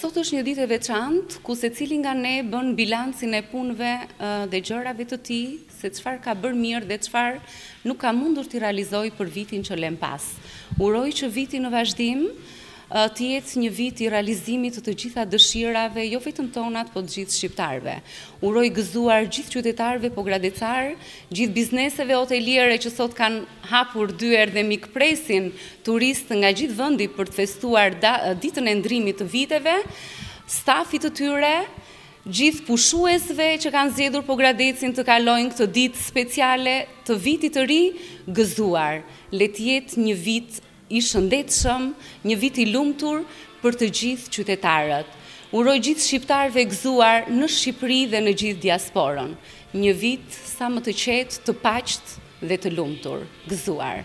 Sot është një ditë e veçantë, ku secili nga ne bën bilancin e punëve dhe gjërave të tij, se çfarë ka bërë mirë dhe çfarë nuk ka mundur t'i realizojë për vitin që lëm pas. Uroj që viti në vazhdim të jetë një vit i realizimit të të gjitha dëshirave, jo vetëm tonat, po të gjithë shqiptarëve. Uroj gëzuar gjithë qytetarëve pogradecarë Gjithë bizneseve hoteliere që sot kanë hapur dyert dhe mikpresin turistë nga gjithë vendi për të festuar ditën e ndrimit të viteve, stafit të tyre, gjithë pushuesve që kanë zgjedhur Pogradecin të kalojnë këtë ditë speciale të Vitit të Ri gëzuar. Le të jetë një vit I shëndetshëm, një vit i lumtur për të gjithë qytetarët. Uroj gjithë shqiptarëve gëzuar në Shqipëri dhe në gjithë diasporën. Një vit sa më të qetë, të paqtë dhe të lumtur. Gëzuar.